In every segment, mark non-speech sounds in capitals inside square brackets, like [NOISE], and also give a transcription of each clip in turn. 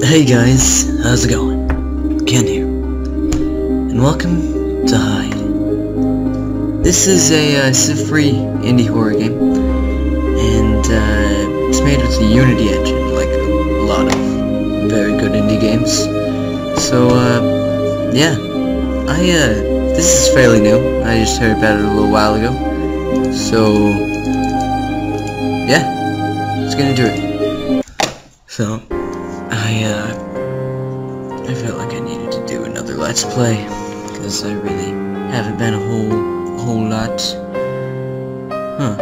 Hey guys, how's it going? Ken here. And welcome to Hyde. This is a, uh, Civ-free indie horror game. And uh, it's made with the Unity engine, like a lot of very good indie games. So, uh, yeah. I, uh, this is fairly new. I just heard about it a little while ago. So, yeah. Let's get into it. So, I, uh, I felt like I needed to do another Let's Play, because I really haven't been a whole, whole lot. Huh.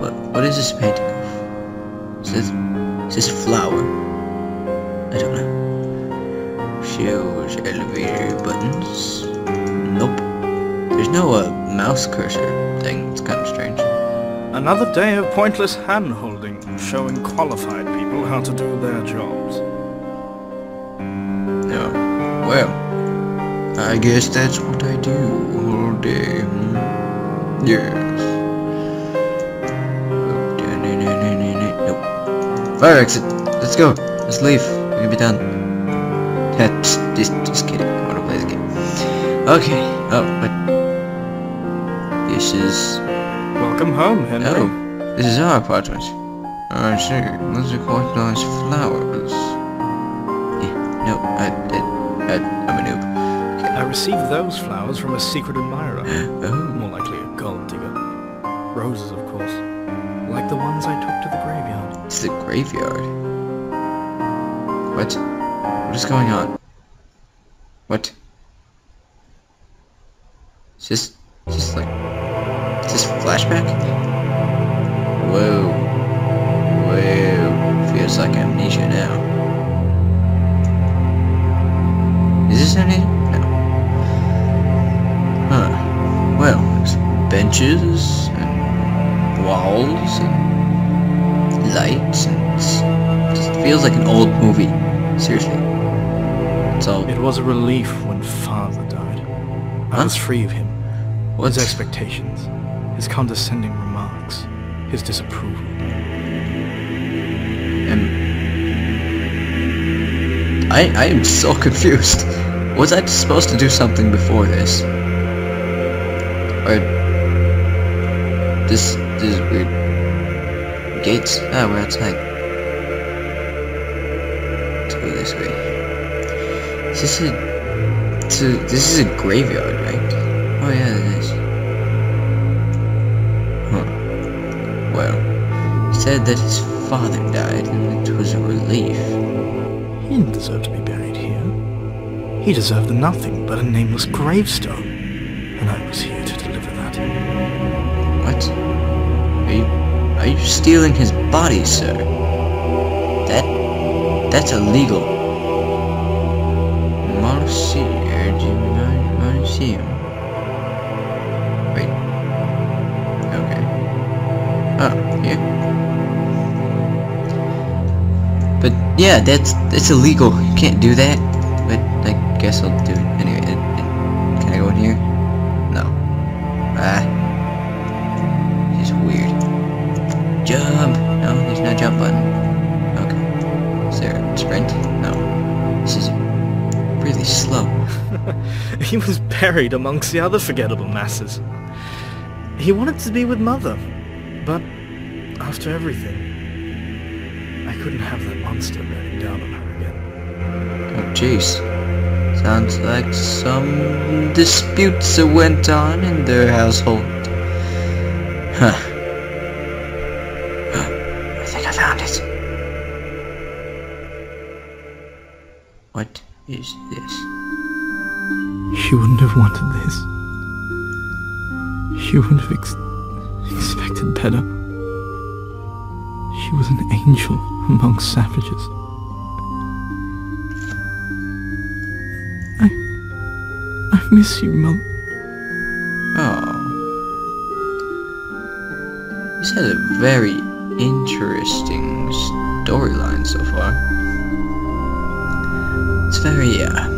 What, what is this painting of? Is this, is this a flower? I don't know. Shows elevator buttons. Nope. There's no, uh, mouse cursor thing. It's kind of strange. Another day of pointless hand-holding, showing qualified people how to do their jobs. I guess that's what I do all day. hmm? Yes. Nope. Fire exit. Let's go. Let's leave. We can be done. Yeah, just, just, kidding. I want to play the game. Okay. Oh, but this is. Welcome home, Henry. Oh, this is our apartment. I see. Are quite nice flowers. Received those flowers from a secret admirer. [GASPS] Oh. More likely a gold digger. Roses, of course. Like the ones I took to the graveyard. It's the graveyard. What? What is going on? What? Is this, is this like, is this flashback? Whoa. Feels like an old movie. Seriously. So. It was a relief when father died. I Huh? was free of him. What's- His expectations. His condescending remarks. His disapproval. and I I am so [LAUGHS] confused. Was I supposed to do something before this? Or this this is weird. Gates? Ah, we're outside. This way. Is this a, it's a this is a graveyard, right? Oh yeah, it is. Huh. Well, he said that his father died and it was a relief. He didn't deserve to be buried here. He deserved nothing but a nameless gravestone. And I was here to deliver that. What? Are you are you stealing his body, sir? That that's illegal. Du Museum. Wait. Okay. Oh, here. But yeah, that's that's illegal. You can't do that. But I guess I'll do it anyway. It, it, can I go in here? No. Ah. It's weird. Jump! No, there's no jump button. Slow. [LAUGHS] he was buried amongst the other forgettable masses. He wanted to be with Mother, but after everything, I couldn't have that monster bearing down on her again. Oh jeez. Sounds like some disputes went on in their household. Huh. Is this? She wouldn't have wanted this. She wouldn't have ex- expected better. She was an angel among savages. I... I miss you, Mother. Oh. Ah. He's had a very interesting storyline so far. It's very, uh...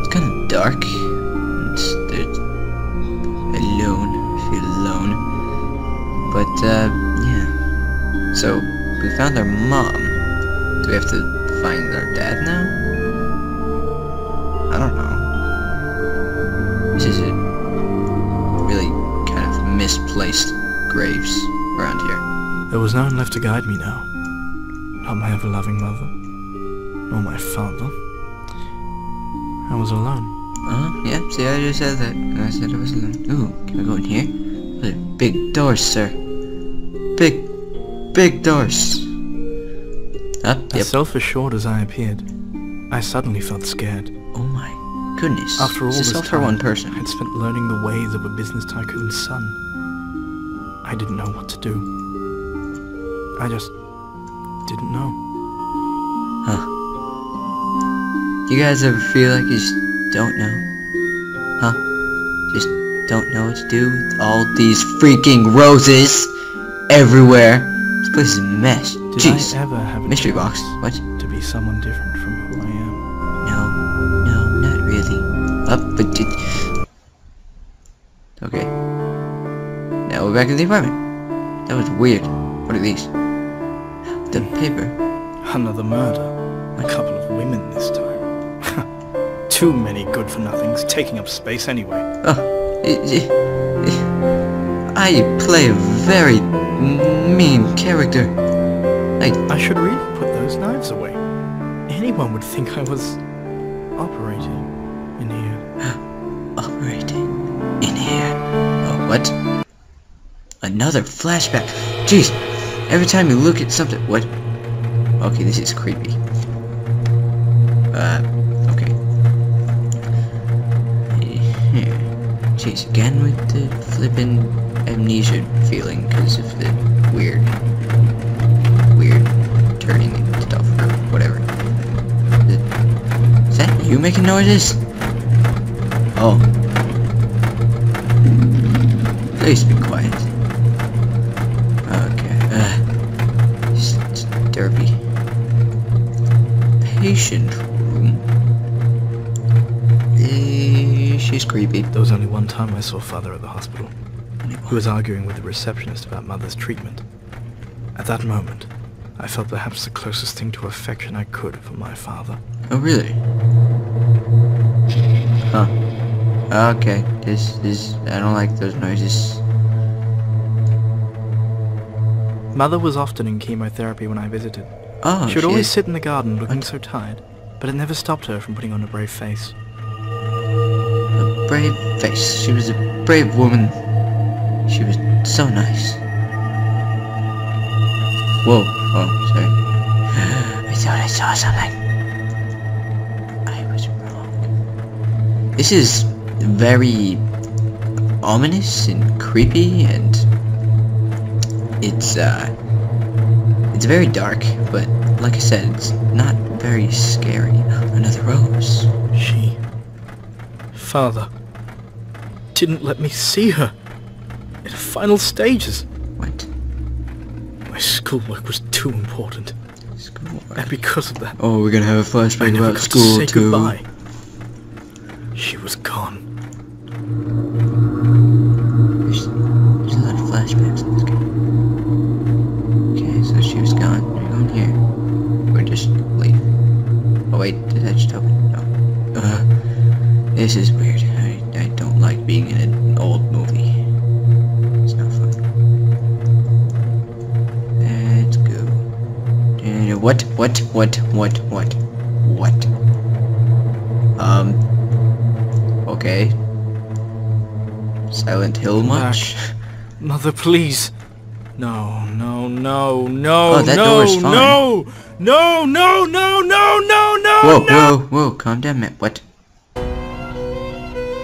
It's kind of dark. It's, there's alone. I feel alone. But, uh, yeah. So, we found our mom. Do we have to find our dad now? I don't know. This is a really kind of misplaced graves around here. There was no one left to guide me now. Not my ever-loving mother. Nor my father. I was alone. Uh-huh, yeah, see, I just said that. And I said I was alone. Ooh, can I go in here? Are big doors, sir. Big, big doors. Up, As yep. self-assured as I appeared, I suddenly felt scared. Oh my goodness. After all this this is time, one person. I'd spent learning the ways of a business tycoon's son. I didn't know what to do. I just didn't know. Huh. You guys ever feel like you just don't know? Huh? Just don't know what to do with all these freaking roses everywhere. This place is a mess. Did Jeez. I ever have a Mystery box. What? to be someone different from who I am? No, no, not really. Up, but did. Okay. Now we're back in the apartment. That was weird. What are these? The paper. Another murder. A couple Too many good-for-nothings, taking up space anyway. Oh, i- play a very mean character. I, I should really put those knives away. Anyone would think I was operating in here. [GASPS] operating in here. Oh, what? Another flashback. Jeez, every time you look at something, what? Okay, this is creepy. Uh, Jeez, again with the flippin' amnesia feeling because of the weird, weird turning and stuff or whatever. Is that you making noises? Oh. Please creepy. There was only one time I saw father at the hospital. He was arguing with the receptionist about mother's treatment. At that moment, I felt perhaps the closest thing to affection I could for my father. Oh, really? Huh. Okay. This, this, I don't like those noises. Mother was often in chemotherapy when I visited. Oh, she would she always is- sit in the garden looking What? so tired, but it never stopped her from putting on a brave face. Brave face. She was a brave woman. She was so nice. Whoa. Oh, sorry. [GASPS] I thought I saw something. I was wrong. This is very ominous and creepy and it's uh it's very dark, but like I said, it's not very scary. Another rose. She... Father... didn't let me see her. In the final stages. What? My schoolwork was too important. Schoolwork? And because of that, Oh, we're gonna have a flashback never about got school to say too. goodbye. She was gone. There's, there's a lot of flashbacks in this game. Okay, so she was gone. We're going here. We're just leave. Oh wait, did that just open? No. Uh, this is weird. I, don't like being in an old movie. It's not fun. Let's go. Uh, What? What? What? What? What? What? Um. Okay. Silent Hill much? [LAUGHS] Mother, please. No, no, no, no, Oh, that no, door's fine. no, no, no, no, no, no, no, Whoa, no. whoa, whoa, calm down, man. What?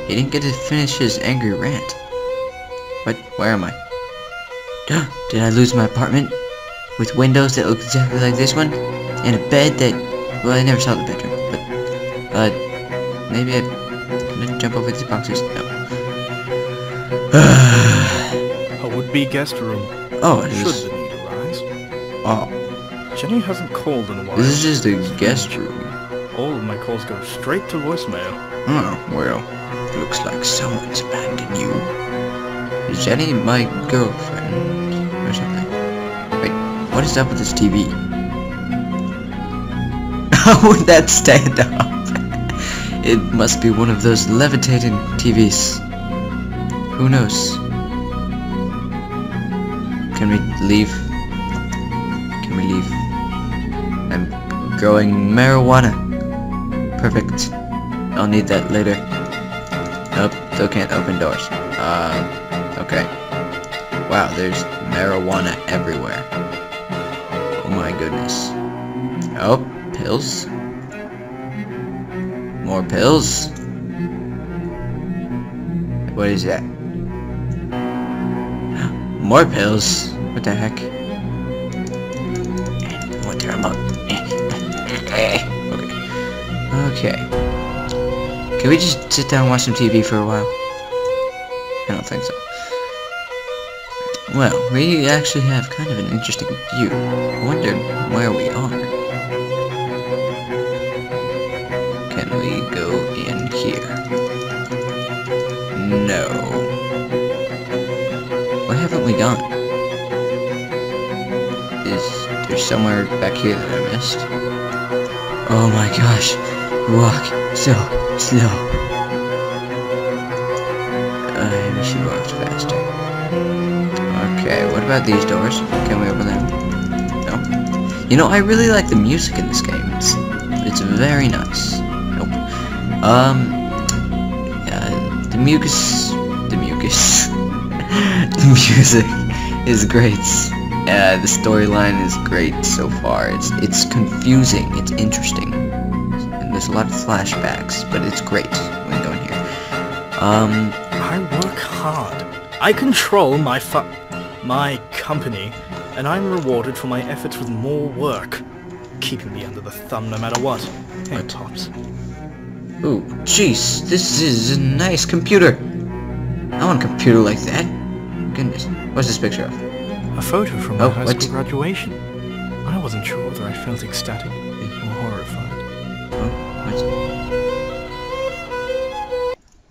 He didn't get to finish his angry rant. What? Where am I? [GASPS] Did I lose my apartment? With windows that look exactly like this one? And a bed that... Well, I never saw the bedroom, but... Uh... Maybe I... Can I jump over these boxes? No. [SIGHS] A would-be guest room. oh, it is. Should the need arise. Oh, Jenny hasn't called in a while. this is just a guest room. All of my calls go straight to voicemail. Oh, well, looks like someone's abandoned you. Is Jenny my girlfriend or something? Wait, what is up with this TV? [LAUGHS] How would that stand up? [LAUGHS] It must be one of those levitating TVs. Who knows? Can we leave? Can we leave? I'm growing marijuana. Perfect. I'll need that later. Still can't open doors. Uh, okay. Wow, there's marijuana everywhere. Oh my goodness. Oh, pills. More pills. What is that? [GASPS] More pills. What the heck? What turn up? Okay. Okay. Can we just sit down and watch some TV for a while? I don't think so. Well, we actually have kind of an interesting view. I wonder where we are. Can we go in here? No. Where haven't we gone? Is there somewhere back here that I missed? Oh my gosh. Walk so slow. I wish walked faster. Okay, what about these doors? Can we open them? No. You know, I really like the music in this game. It's, it's very nice. Nope. Um, the mucus, the mucus, [LAUGHS] the music is great. Uh, the storyline is great so far. It's it's confusing. It's interesting. A lot of flashbacks, but it's great when going here. Um, I work hard. I control my fu- my company, and I'm rewarded for my efforts with more work. Keeping me under the thumb no matter what. Hey, What? Pops. ooh, jeez, this is a nice computer. I want a computer like that. Goodness, what's this picture of? A photo from my Oh, high what? school graduation. I wasn't sure whether I felt ecstatic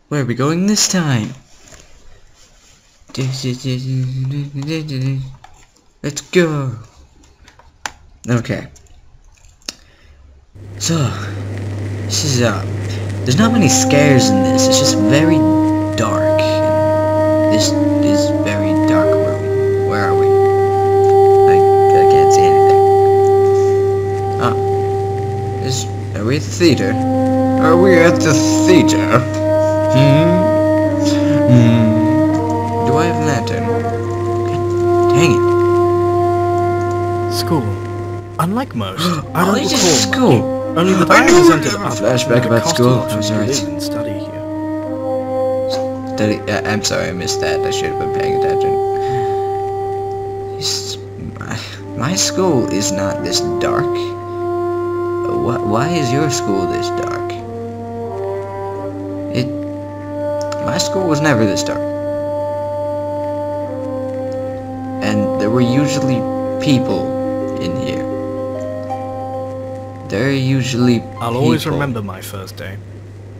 Where are we going this time? Let's go. Okay. So, this is uh, there's not many scares in this. It's just very theater? Are we at the theater? Hmm. Hmm. Do I have a lantern? Dang it. School. Unlike most, [GASPS] I don't recall just much. school. Only that I I, presented a flashback about school. I'm sorry. study here. Study, uh, I'm sorry, I missed that. I should have been paying attention. My, my school is not this dark. Why, why is your school this dark? It... My school was never this dark. And there were usually people in here. There are usually I'll always remember my first day.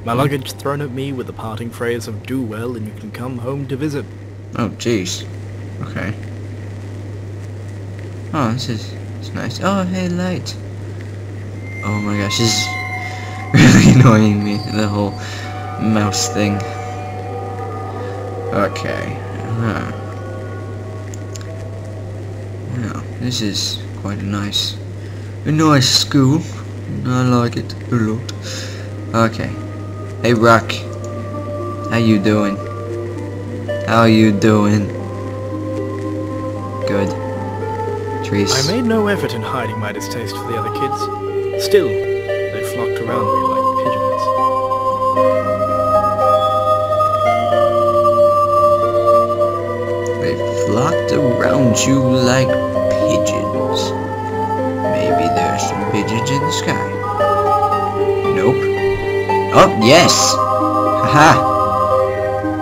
My luggage thrown at me with the parting phrase of do well and you can come home to visit. Oh, jeez. Okay. Oh, this is, this is nice. Oh, hey, light. Oh my gosh, this is [LAUGHS] really annoying me, the whole mouse thing. Okay. Huh. Well, this is quite a nice, a nice school. I like it a lot. Okay. Hey, Rock. How you doing? How you doing? Good. Trees. I made no effort in hiding my distaste for the other kids. Still, they flocked around me like pigeons. They flocked around you like pigeons. Maybe there's some pigeons in the sky. Nope. Oh, yes! Haha!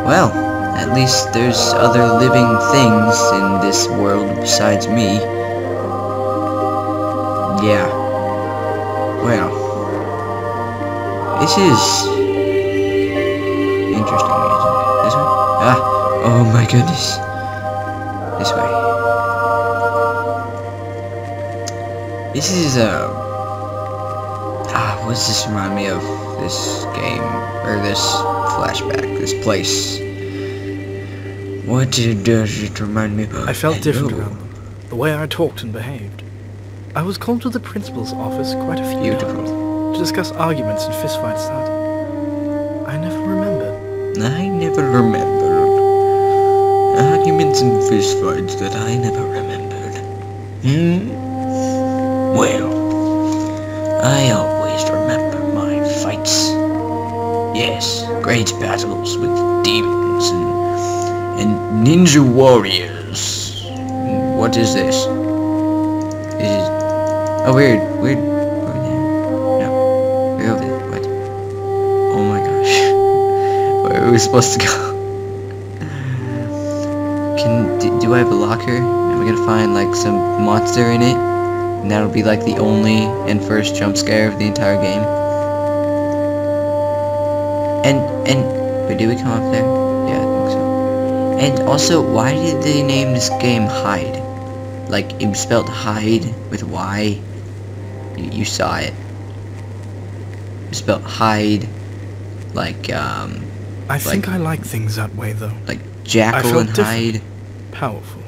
Well, at least there's other living things in this world besides me. Yeah. Well. This is... interesting? This way? Ah! Oh my goodness. This way. This is, uh... Ah, what does this remind me of? This game, or this flashback, this place. What does it remind me of? I felt different around them, the way I talked and behaved. I was called to the principal's office quite a few times to discuss arguments and fistfights that I never remembered. I never remembered. Arguments and fistfights that I never remembered. Hmm? Well, I always remember my fights. Yes, great battles with demons and, and ninja warriors. What is this? Oh, weird, weird. Oh, yeah. No. We're over there. What? Oh my gosh. [LAUGHS] Where are we supposed to go? [LAUGHS] Can do, do I have a locker? Am I gonna find like some monster in it? And that'll be like the only and first jump scare of the entire game. And and wait, did we come up there? Yeah, I think so. And also, why did they name this game Hyde? Like it was spelled Hyde with Y. You, saw it. Spelled Hyde, like um, I think I like things that way, though. like Jekyll and. Hyde, Powerful.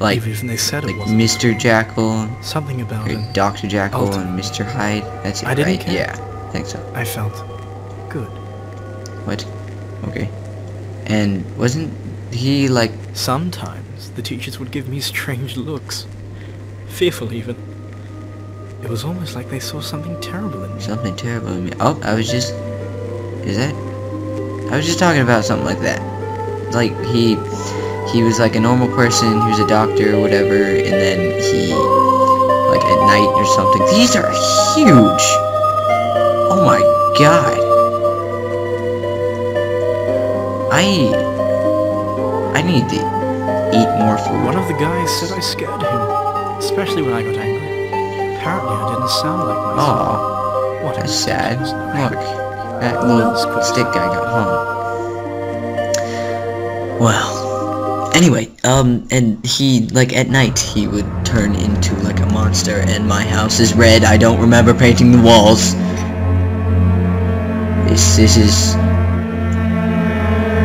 like Even they said like it wasn't. Mr. Jekyll, Something about it. Dr. Jekyll Ultimate. and Mr. Hyde. That's it, I didn't right? care. Yeah, I think so. I felt good. What? Okay. And wasn't he like Sometimes the teachers would give me strange looks. Fearful even. It was almost like they saw something terrible in me. something terrible in me? Oh, I was just. Is that? I was just talking about something like that. Like he, he was like a normal person. He was a doctor or whatever, and then he, like at night or something. These are huge. Oh my god. I, I need to eat more food. One of the guys said I scared him, especially when I got angry. Apparently I didn't sound like myself. Aw, what that's a sad. Look, that little stick guy got hung. Well, anyway, um, and he, like, at night, he would turn into, like, a monster, and my house is red. I don't remember painting the walls. This, this is...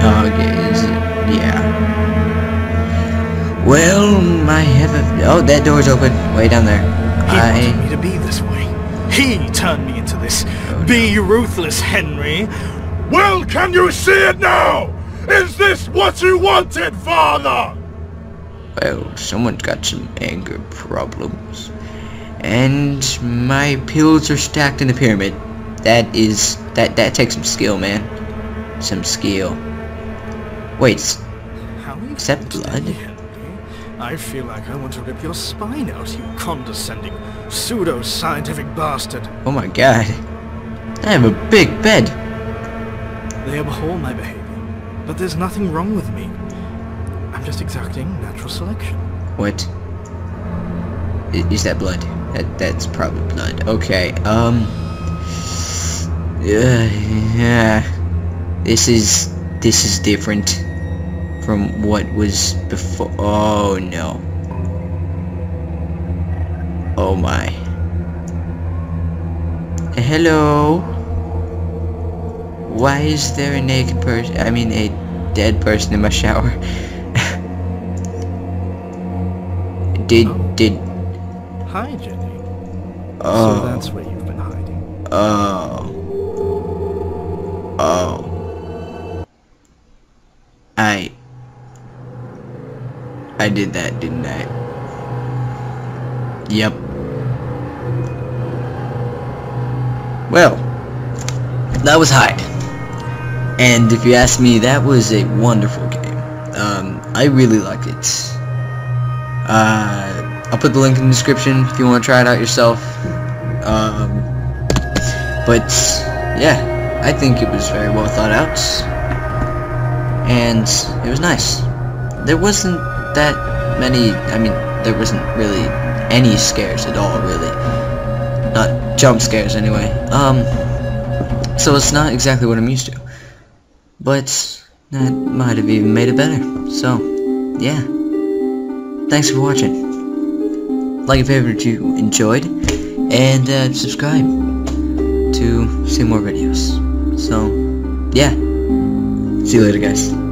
Oh, okay, is it? Yeah. Well, I have a... Oh, that door's open. Way down there. He I... wanted me to be this way. He turned me into this. Oh, be ruthless, Henry. Well, can you see it now? Is this what you wanted, father? Well, someone's got some anger problems. And my pills are stacked in the pyramid. That is that that takes some skill, man. Some skill. Wait, s- How are you Is that blood? I feel like I want to rip your spine out, you condescending, pseudo-scientific bastard. oh my god. I have a big bed. They abhor my behavior, but there's nothing wrong with me. I'm just exacting natural selection. What? Is that blood? That that's probably blood. Okay. Um. Yeah. Yeah. This is this is different from what was before. Oh no. Oh my. Uh, hello. Why is there a naked person? I mean, a dead person in my shower. [LAUGHS] did Oh. did Hi, Jenny. oh So that's where you've been hiding. oh did that, didn't I? Yep. Well, that was Hyde. And if you ask me, that was a wonderful game. Um, I really liked it. Uh, I'll put the link in the description if you want to try it out yourself. Um, but, yeah, I think it was very well thought out. And it was nice. There wasn't that many, I mean, there wasn't really any scares at all, really. Not jump scares, anyway. Um, so it's not exactly what I'm used to. But that might have even made it better. So, yeah. Thanks for watching. Like and favorite if you enjoyed, and uh, subscribe. to see more videos. So, yeah. See you later, guys.